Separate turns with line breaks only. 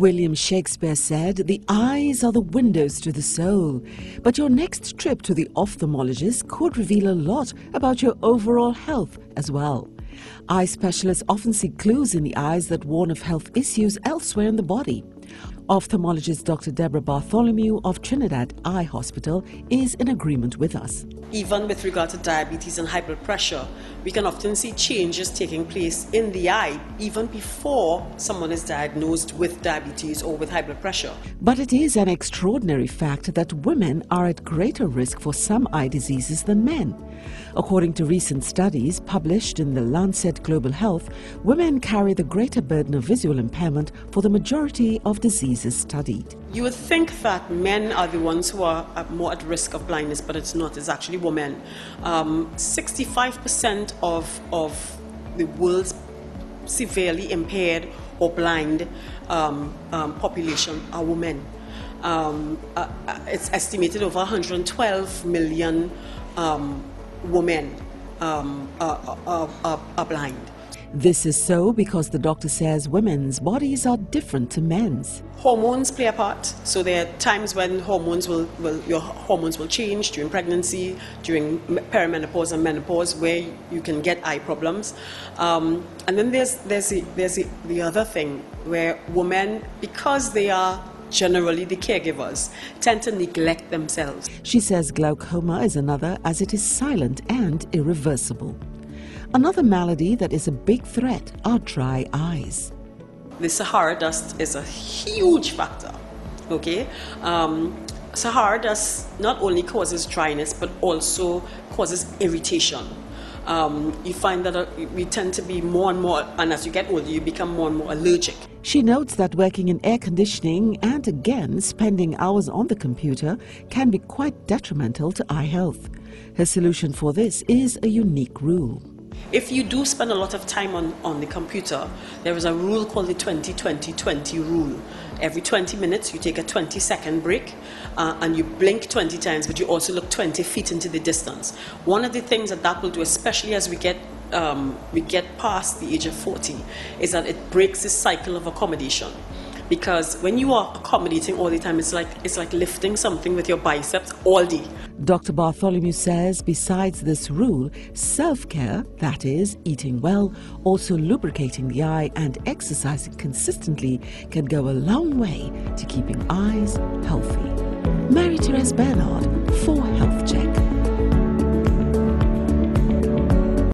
William Shakespeare said, The eyes are the windows to the soul. But your next trip to the ophthalmologist could reveal a lot about your overall health as well. Eye specialists often see clues in the eyes that warn of health issues elsewhere in the body. Ophthalmologist Dr. Deborah Bartholomew of Trinidad Eye Hospital is in agreement with us.
Even with regard to diabetes and high blood pressure, we can often see changes taking place in the eye even before someone is diagnosed with diabetes or with high blood pressure.
But it is an extraordinary fact that women are at greater risk for some eye diseases than men. According to recent studies published in the Lancet Global Health, women carry the greater burden of visual impairment for the majority of diseases studied.
You would think that men are the ones who are more at risk of blindness, but it's not. It's actually women. Um, 65% of, of the world's severely impaired or blind um, um, population are women. Um, uh, uh it's estimated over 112 million um, women um, are, are, are, are blind.
This is so because the doctor says women's bodies are different to men's.
Hormones play a part. So there are times when hormones will, will your hormones will change during pregnancy, during perimenopause and menopause, where you can get eye problems. Um, and then there's there's the, there's the, the other thing where women, because they are generally the caregivers, tend to neglect themselves.
She says glaucoma is another as it is silent and irreversible. Another malady that is a big threat are dry eyes.
The Sahara dust is a huge factor. Okay, um, Sahara dust not only causes dryness but also causes irritation. Um, you find that uh, we tend to be more and more, and as you get older, you become more and more allergic.
She notes that working in air conditioning and again spending hours on the computer can be quite detrimental to eye health. Her solution for this is a unique rule.
If you do spend a lot of time on, on the computer, there is a rule called the 20-20-20 rule. Every 20 minutes, you take a 20 second break uh, and you blink 20 times, but you also look 20 feet into the distance. One of the things that that will do, especially as we get um, we get past the age of 40, is that it breaks the cycle of accommodation because when you are accommodating all the time it's like it's like lifting something with your biceps all day.
Dr bartholomew says besides this rule self-care that is eating well also lubricating the eye and exercising consistently can go a long way to keeping eyes healthy. Mary therese bernard for health check